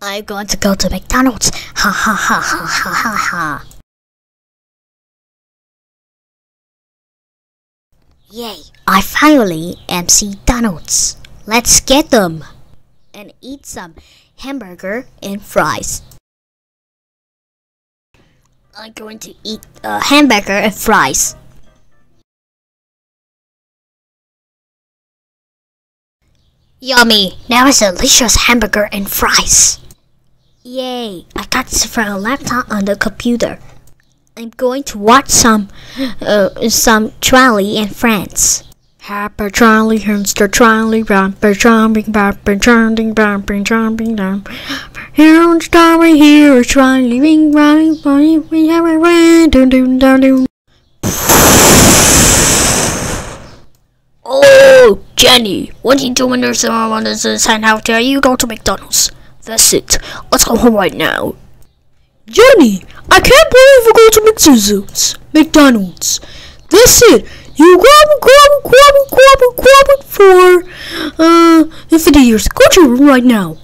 I'm going to go to McDonald's. Ha ha ha ha ha ha ha. Yay, I finally am see Donald's. Let's get them and eat some hamburger and fries. I'm going to eat a hamburger and fries. Yummy! Now it's a delicious hamburger and fries. Yay! I got this from a laptop on the computer. I'm going to watch some, uh, some Charlie and Friends. Happy Charlie, hamster Charlie, rapper Charlie, rapper Charlie, rapper Charlie, down. Here is Charlie, here is Charlie, ring, ring, ring, we have a ring, do, do, do, do. Oh, Jenny, what are you doing there? Someone is sign out there. You go to McDonald's. That's it. Let's go home right now. Jenny, I can't believe we go to McDonald's. McDonald's. That's it. You grab grab grab grab grab it for uh 50 years. Go to your room right now.